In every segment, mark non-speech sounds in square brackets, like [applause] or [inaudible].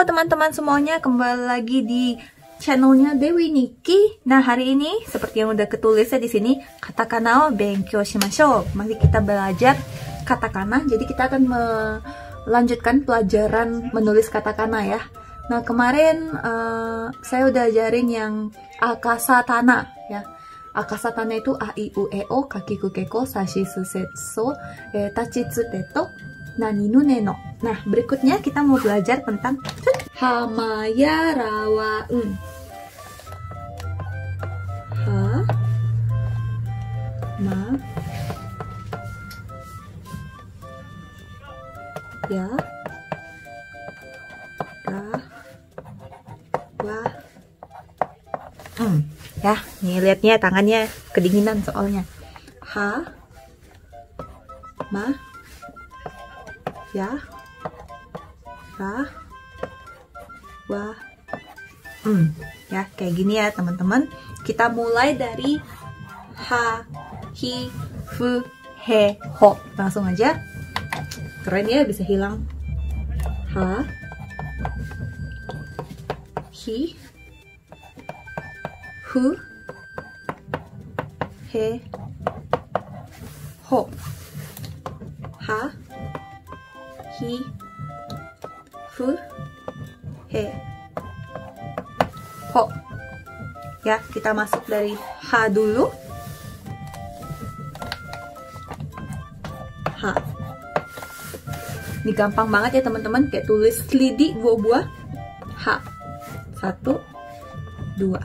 Teman-teman semuanya, kembali lagi di channelnya Dewi Niki. Nah hari ini seperti yang udah ketulisnya di sini, katakana o benkyou shimashou. Mari kita belajar katakana. Jadi kita akan melanjutkan pelajaran menulis katakana ya. Nah kemarin uh, saya udah ajarin yang akasa tanah ya. Akasa tanah itu a i u e o kakiku keko sashi su setsu e tachi tsuteto nani nu neno. Nah, berikutnya kita mau belajar tentang hamaya rawaun. Ha ma ya ra wa hmm ya nih lihatnya tangannya kedinginan soalnya. Ha ma ya ra wa hmm. ya kayak gini ya teman-teman. Kita mulai dari ha hi fu he ho. Langsung aja. Keren ya bisa hilang. Ha hi fu he ho. Ha hi he. Ya kita masuk dari ha dulu. Ha ini gampang banget ya teman-teman. Kayak tulis lidi buah-buah. Ha satu. Dua.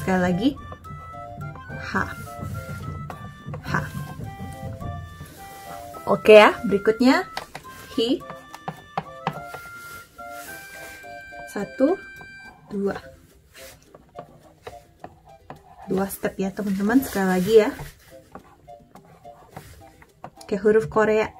Sekali lagi. Ha ha oke ya berikutnya. Hi satu dua. Dua step ya teman-teman. Sekali lagi ya. Kayak huruf Korea.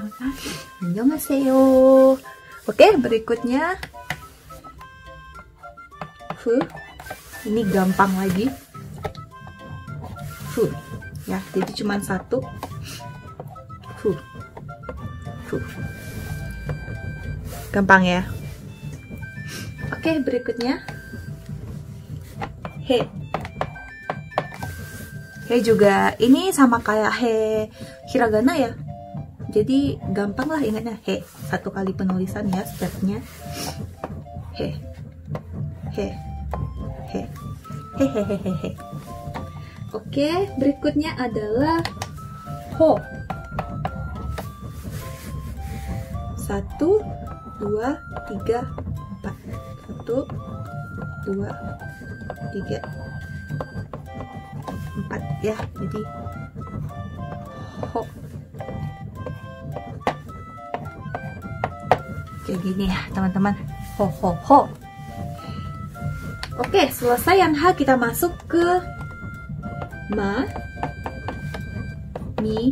[laughs] Annyeonghaseyo. Oke berikutnya. Fu. Ini gampang lagi. Fu. Ya jadi cuma satu. Fu. Fu. Gampang ya Oke, berikutnya. He. He juga ini sama kayak he hiragana ya. Jadi gampang lah ingatnya he. Satu kali penulisan ya stepnya. He. He. He. He he he he. he. Oke, berikutnya adalah ho. Satu, dua, tiga, satu dua tiga empat ya jadi ho. Kayak gini ya teman-teman. Ho ho ho. Oke selesai yang ha kita masuk ke ma mi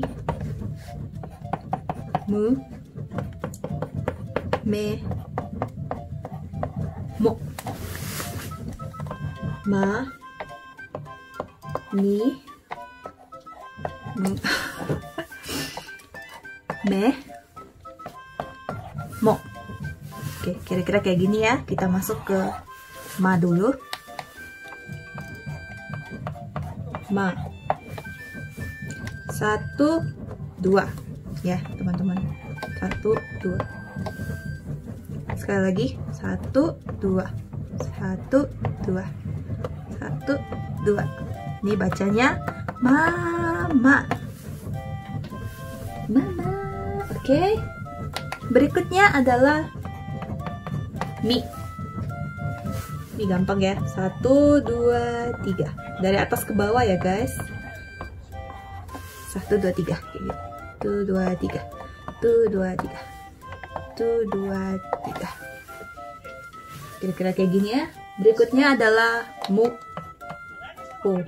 mu me mo ma. Mu [laughs] me. Mo. Oke kira-kira kayak gini ya. Kita masuk ke ma dulu. Ma. Satu dua. Ya teman-teman. Satu dua. Sekali lagi. Satu dua. Satu dua. Satu dua. Ini bacanya mama. Mama. Oke. Berikutnya adalah mi. Ini gampang ya. Satu dua tiga. Dari atas ke bawah ya guys. Satu dua tiga. Satu dua tiga. Satu dua tiga. Satu dua tiga kira-kira kayak gini ya. Berikutnya adalah mu. Oh.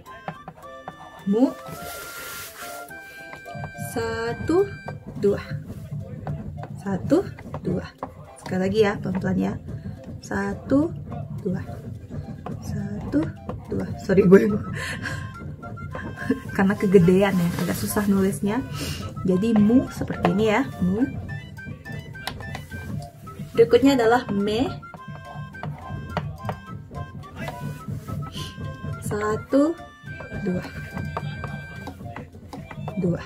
mu. Satu dua. Satu dua. Sekali lagi ya pelan-pelan ya. Satu dua. Satu dua. Sorry gue. [laughs] Karena kegedean ya agak susah nulisnya. Jadi mu seperti ini ya mu. Berikutnya adalah me satu. Dua. Dua.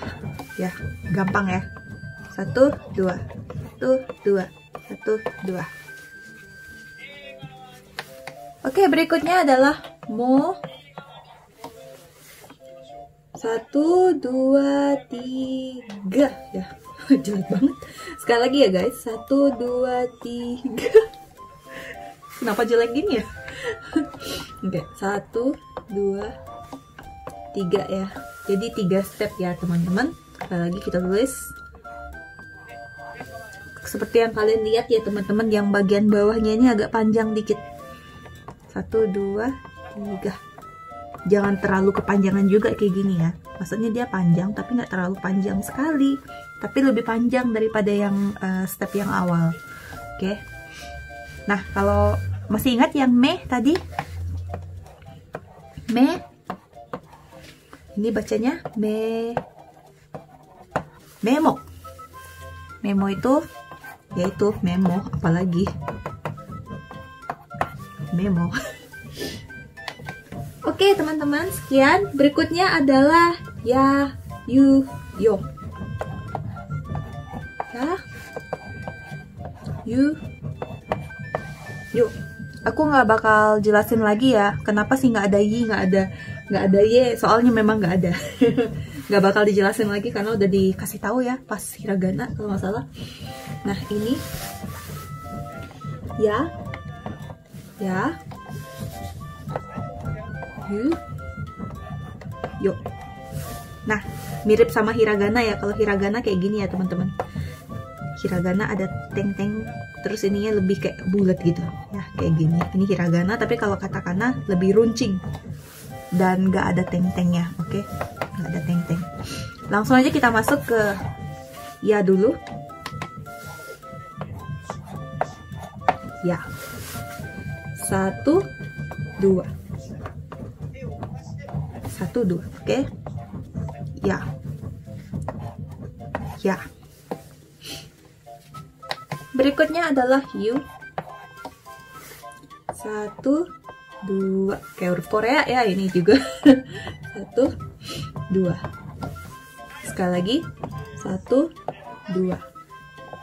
Ya gampang ya. Satu dua. Satu dua. Satu dua. Oke berikutnya adalah mo satu dua tiga. Ya [laughs] jelek banget. Sekali lagi ya guys. Satu dua tiga. [laughs] Kenapa jelek gini ya oke satu dua tiga ya. Jadi tiga step ya teman-teman. Sekali lagi kita tulis. Seperti yang kalian lihat ya teman-teman yang bagian bawahnya ini agak panjang dikit. Satu dua tiga. Jangan terlalu kepanjangan juga kayak gini ya. Maksudnya dia panjang tapi nggak terlalu panjang sekali. Tapi lebih panjang daripada yang uh, step yang awal. Oke. Okay? nah kalau masih ingat yang me tadi me. Ini bacanya me. Memo. Memo itu yaitu memo apalagi. Memo. [laughs] Oke teman-teman sekian. Berikutnya adalah ya you yo. Ya you aku nggak bakal jelasin lagi ya kenapa sih nggak ada y nggak ada nggak ada y. Soalnya memang nggak ada. [laughs] Nggak bakal dijelasin lagi karena udah dikasih tahu ya pas hiragana kalau nggak salah. Nah ini. Ya. Ya. Yuk nah mirip sama hiragana ya. Kalau hiragana kayak gini ya teman-teman. Hiragana ada teng-teng terus ininya lebih kayak bulat gitu. Ya kayak gini. Ini hiragana tapi kalau katakana lebih runcing. Dan gak ada teng-tengnya oke? Okay? gak ada teng-teng. Langsung aja kita masuk ke ya dulu. Ya. Satu dua. Satu dua oke? Okay? ya. Ya Berikutnya adalah you. Satu, dua. Kayak huruf Korea ya ini juga. [laughs] Satu, dua. Sekali lagi. Satu, dua.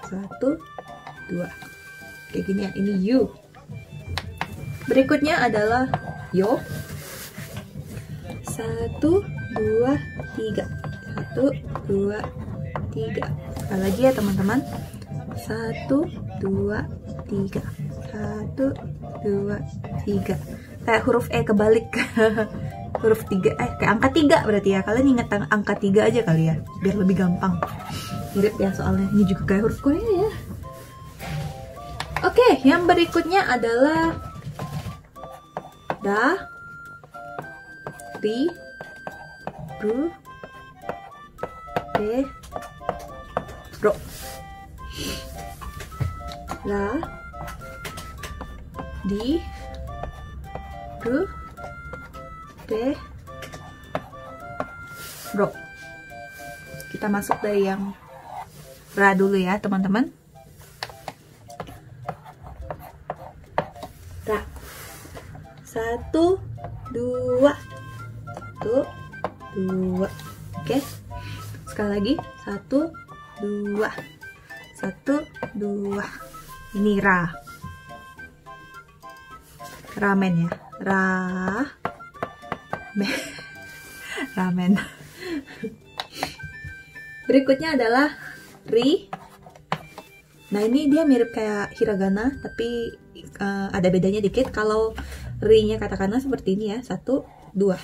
Satu, dua. Kayak gini ya. Ini you. Berikutnya adalah yo. Satu, dua, tiga. Satu, dua, tiga. Sekali lagi ya teman-teman satu dua tiga. Satu dua tiga. Kayak huruf e kebalik. [laughs] Huruf tiga eh kayak angka tiga berarti ya. Kalian ingat angka tiga aja kali ya biar lebih gampang. Mirip ya soalnya. Ini juga kayak huruf Korea ya. Oke yang berikutnya adalah da ri ru de la di ru de ro kita masuk dari yang ra dulu ya teman-teman. Ra. Satu dua. Satu dua. Oke. Sekali lagi. Satu dua. Satu dua ini ra. Ramen ya? Ra. [laughs] Ramen. Berikutnya adalah ri. Nah ini dia mirip kayak hiragana tapi uh, ada bedanya dikit. Kalau ri nya katakana seperti ini ya. Satu dua.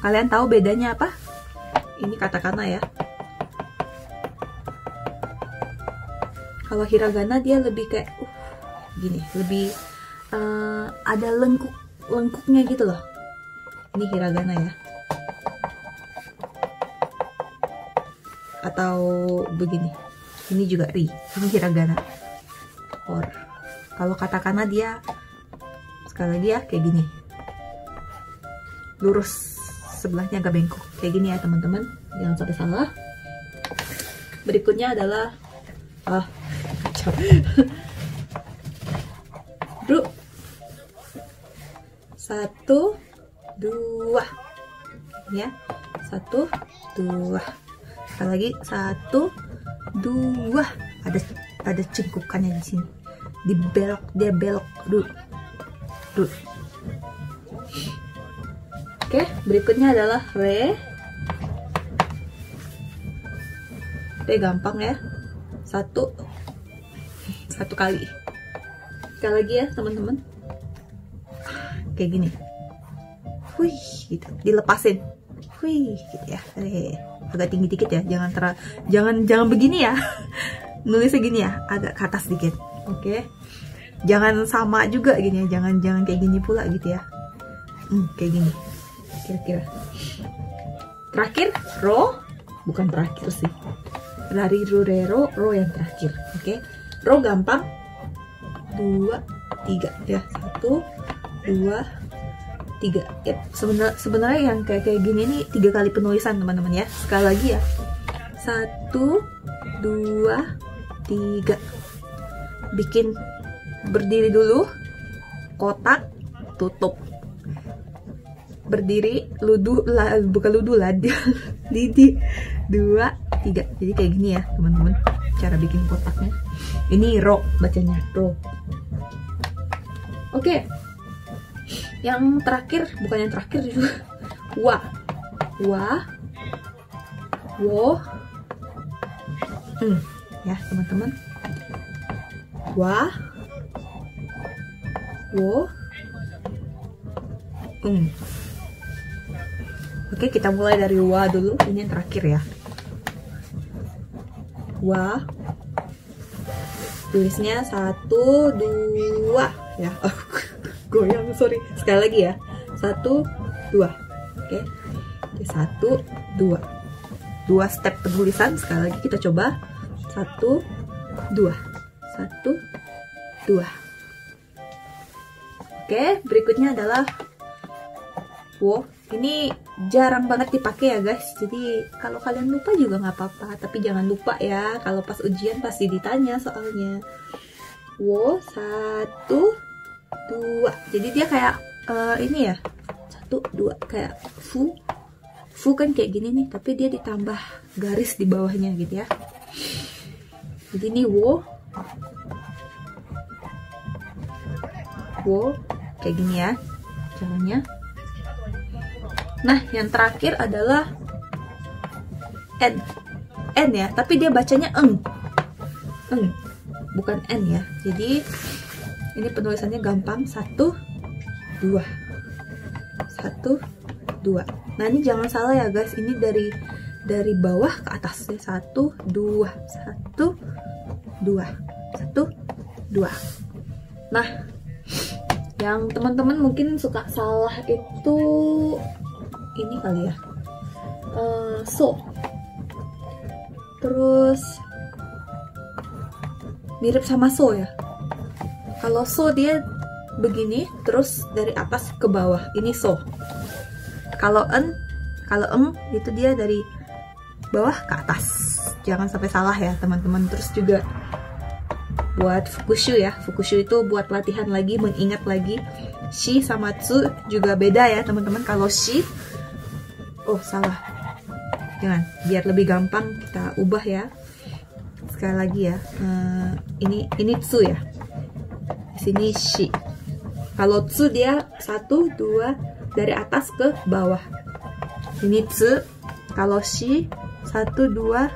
Kalian tahu bedanya apa? Ini katakana ya kalau hiragana dia lebih kayak uh, gini lebih uh, ada lengkuk lengkuknya gitu loh. Ini hiragana ya. Atau begini ini juga ri ini hiragana. Or kalau katakana dia sekali lagi ya kayak gini. Lurus sebelahnya agak bengkok. Kayak gini ya teman-teman. Jangan sampai salah. Berikutnya adalah ah kacau Bro. Satu dua. Ya satu dua. Sekali lagi satu dua. Ada ada cengkukannya di sini. Di belok dia belok. Dulu dulu oke berikutnya adalah re. Re gampang ya. Satu satu kali. Sekali lagi ya teman-teman. Kayak gini. Wih gitu. Dilepasin. Wih gitu ya. Re agak tinggi dikit ya. Jangan ter jangan jangan begini ya. [laughs] Nulisnya gini ya. Agak ke atas dikit. Oke. Jangan sama juga gini ya. Jangan jangan kayak gini pula gitu ya. Hmm, kayak gini. Kira-kira. Terakhir ro. Bukan terakhir sih. Dari rurero ro yang terakhir. Oke. okay? Ro gampang. Dua tiga. Ya satu dua tiga. Ya sebenarnya sebenarnya yang kayak kayak gini nih tiga kali penulisan teman-teman ya. Sekali lagi ya. Satu dua tiga. Bikin berdiri dulu kotak tutup. Berdiri ludu lah bukan ludu lah [laughs] lidi. Dua tiga. Jadi kayak gini ya teman-teman cara bikin kotaknya. Ini ro bacanya ro oke. Yang terakhir bukan yang terakhir juga. Wa wa wo hmm, ya teman-teman. Wa wo hmm. oke kita mulai dari wa dulu. Ini yang terakhir ya wa tulisnya satu dua. Ya [laughs] goyang sorry. Sekali lagi ya. Satu dua. Oke. Okay. satu dua. Dua step penulisan. Sekali lagi kita coba. Satu dua. Satu dua. Oke berikutnya adalah wow ini jarang banget dipakai ya guys. Jadi kalau kalian lupa juga nggak apa-apa. Tapi jangan lupa ya kalau pas ujian pasti ditanya soalnya. Wow satu dua. Jadi dia kayak uh, ini ya. Satu dua kayak fu. Fu kan kayak gini nih tapi dia ditambah garis di bawahnya gitu ya. Jadi ini wo. Wo kayak gini ya caranya nah yang terakhir adalah n n ya tapi dia bacanya eng. Eng bukan n ya. Jadi ini penulisannya gampang. Satu dua. Satu dua. Nah ini jangan salah ya guys. Ini dari dari bawah ke atas satu dua. Satu dua. Satu dua. Nah yang teman-teman mungkin suka salah itu ini kali ya. Uh, so terus mirip sama so ya. Kalau so dia begini terus dari atas ke bawah. Ini so. Kalau en kalau eng itu dia dari bawah ke atas. Jangan sampai salah ya teman-teman. Terus juga buat fukushu ya. Fukushu itu buat latihan lagi mengingat lagi. Shi sama tsu juga beda ya teman-teman. Kalau shi oh salah. Jangan biar lebih gampang kita ubah ya. Sekali lagi ya uh, ini ini tsu ya. Sini shi. Kalau tsu dia satu dua dari atas ke bawah. Ini tsu. Kalau shi satu dua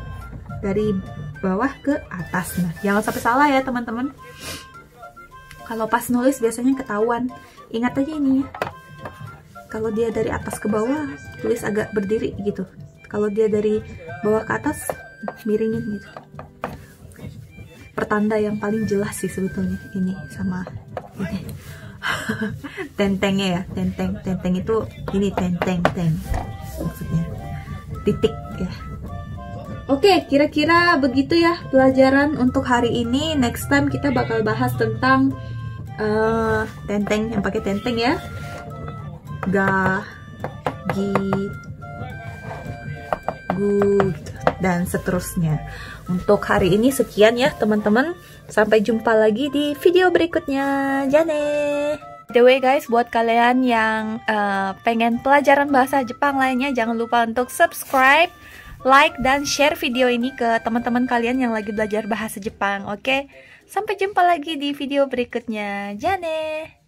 dari bawah ke atas. Nah jangan sampai salah ya teman-teman. Kalau pas nulis biasanya ketahuan. Ingat aja ini kalau dia dari atas ke bawah tulis agak berdiri gitu. Kalau dia dari bawah ke atas miringin gitu. Pertanda yang paling jelas sih sebetulnya ini sama ini. [laughs] Tentengnya ya tenteng. Tenteng itu ini tenteng teng. Maksudnya titik ya. Oke, kira-kira begitu ya pelajaran untuk hari ini. Next time kita bakal bahas tentang uh, tenteng yang pakai tenteng ya. Ga, gi, gu, dan seterusnya. Untuk hari ini sekian ya teman-teman. Sampai jumpa lagi di video berikutnya. Jane! the way guys, buat kalian yang uh, pengen pelajaran bahasa Jepang lainnya, jangan lupa untuk subscribe, like, dan share video ini ke teman-teman kalian yang lagi belajar bahasa Jepang, oke? Okay? Sampai jumpa lagi di video berikutnya. Jane!